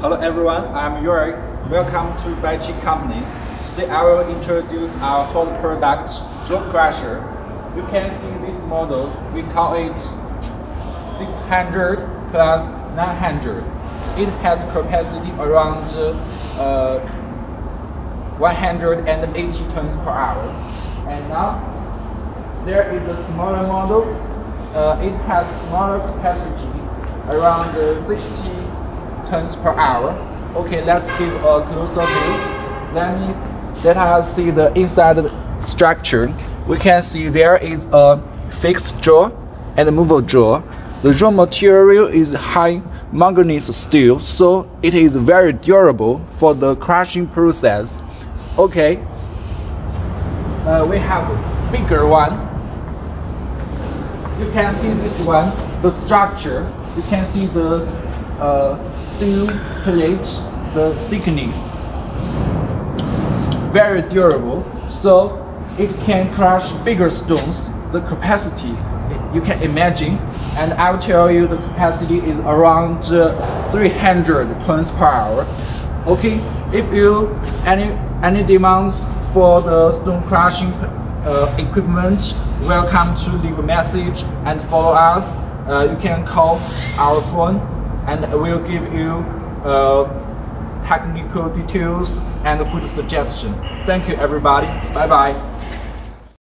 Hello everyone, I'm Yurik. Welcome to Baichy Company. Today I will introduce our hot product, Jaw Crusher. You can see this model, we call it 600 plus 900. It has capacity around uh, 180 tons per hour. And now, there is a smaller model. Uh, it has smaller capacity, around uh, 60 tons per hour. Okay, let's give a closer view. Let me let us see the inside structure. We can see there is a fixed jaw and a movable jaw. The jaw material is high manganese steel, so it is very durable for the crushing process. Okay, uh, we have a bigger one. You can see this one, the structure. You can see the steel plate, the thickness. Very durable, so it can crush bigger stones. The capacity, you can imagine, and I will tell you the capacity is around uh, 300 tons per hour. Okay, if you any any demands for the stone crushing uh, equipment, welcome to leave a message and follow us. Uh, you can call our phone and we'll give you uh, technical details and a good suggestion. Thank you everybody. Bye bye.